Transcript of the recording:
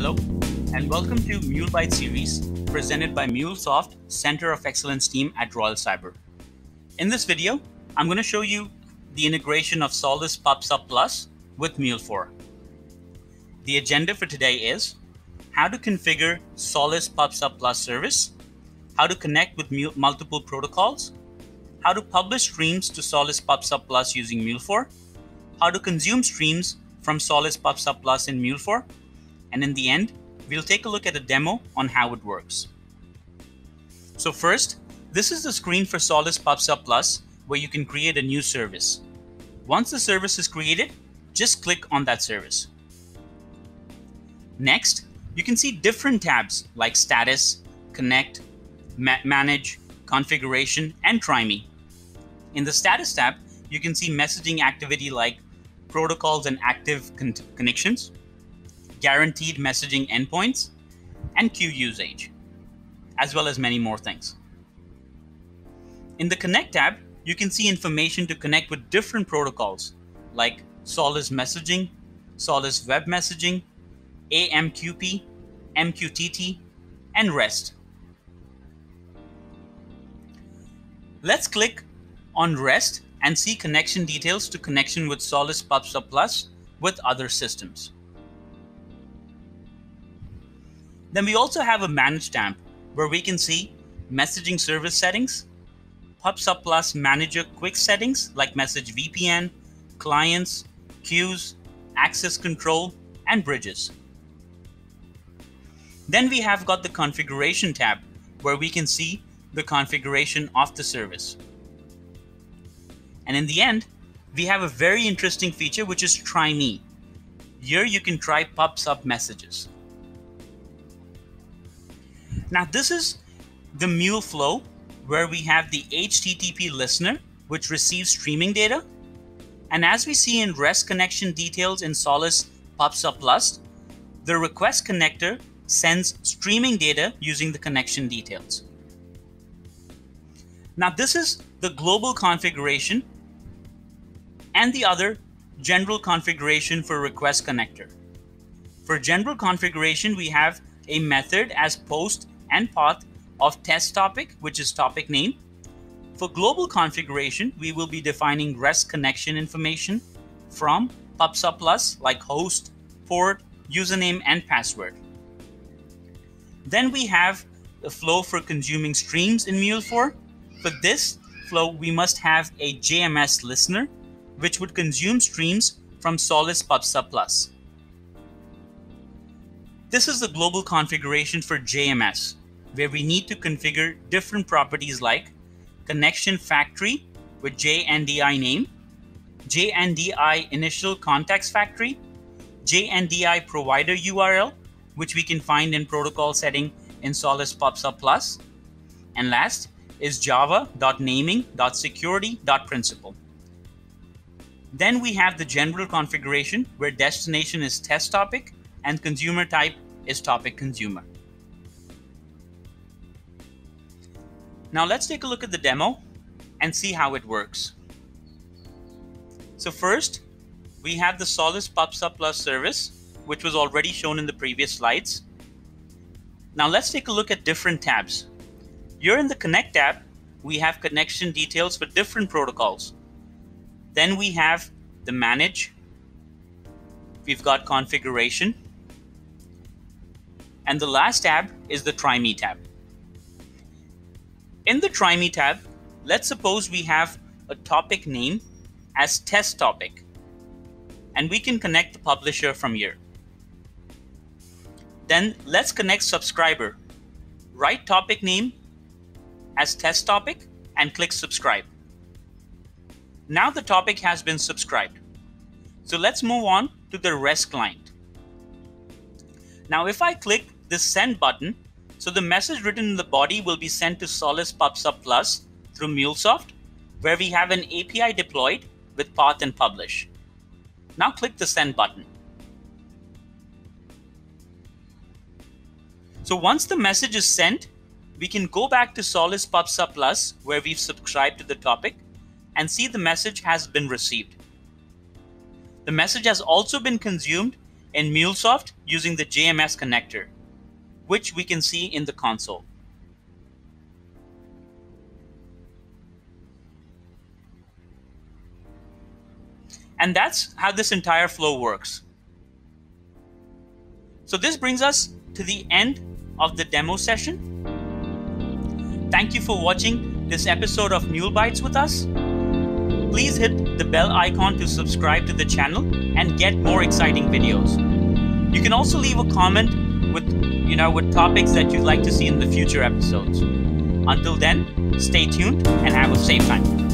Hello, and welcome to MuleByte series presented by MuleSoft Center of Excellence team at Royal Cyber. In this video, I'm going to show you the integration of Solace PubSub Plus with Mule4. The agenda for today is how to configure Solace PubSub Plus service, how to connect with multiple protocols, how to publish streams to Solace PubSub Plus using Mule4, how to consume streams from Solace PubSub Plus in Mule4, and in the end, we'll take a look at a demo on how it works. So first, this is the screen for Solace PubSub Plus where you can create a new service. Once the service is created, just click on that service. Next, you can see different tabs like Status, Connect, Ma Manage, Configuration, and Try Me. In the Status tab, you can see messaging activity like protocols and active con connections, guaranteed messaging endpoints, and queue usage, as well as many more things. In the Connect tab, you can see information to connect with different protocols like Solace Messaging, Solace Web Messaging, AMQP, MQTT, and REST. Let's click on REST and see connection details to connection with Solace PubSub Plus with other systems. Then we also have a Manage tab where we can see messaging service settings, PubSub Plus Manager quick settings like Message VPN, clients, queues, access control, and bridges. Then we have got the Configuration tab where we can see the configuration of the service. And in the end, we have a very interesting feature which is Try Me. Here you can try PubSub messages. Now this is the Mule flow where we have the HTTP listener which receives streaming data. And as we see in REST connection details in Solace PubSub Plus, the request connector sends streaming data using the connection details. Now this is the global configuration and the other general configuration for request connector. For general configuration, we have a method as post and path of test topic, which is topic name. For global configuration, we will be defining REST connection information from PubSub Plus like host, port, username, and password. Then we have the flow for consuming streams in Mule4. For this flow, we must have a JMS listener, which would consume streams from Solace PubSub Plus. This is the global configuration for JMS where we need to configure different properties like connection factory with JNDI name, JNDI initial context factory, JNDI provider URL, which we can find in protocol setting in Solace PubSub Plus. And last is java.naming.security.principal. Then we have the general configuration where destination is test topic and consumer type is topic consumer. Now let's take a look at the demo and see how it works. So first, we have the Solace PubSub Plus service, which was already shown in the previous slides. Now let's take a look at different tabs. Here in the Connect tab, we have connection details for different protocols. Then we have the Manage. We've got Configuration. And the last tab is the Try Me tab. In the Try Me tab, let's suppose we have a topic name as test topic, and we can connect the publisher from here. Then let's connect subscriber. Write topic name as test topic and click subscribe. Now the topic has been subscribed. So let's move on to the REST client. Now if I click this send button, so the message written in the body will be sent to Solace PubSub Plus through MuleSoft, where we have an API deployed with path and publish. Now click the send button. So once the message is sent, we can go back to Solace PubSub Plus where we've subscribed to the topic and see the message has been received. The message has also been consumed in MuleSoft using the JMS connector, which we can see in the console. And that's how this entire flow works. So this brings us to the end of the demo session. Thank you for watching this episode of Mule MuleBytes with us. Please hit the bell icon to subscribe to the channel and get more exciting videos. You can also leave a comment with you know with topics that you'd like to see in the future episodes. Until then, stay tuned and have a safe time.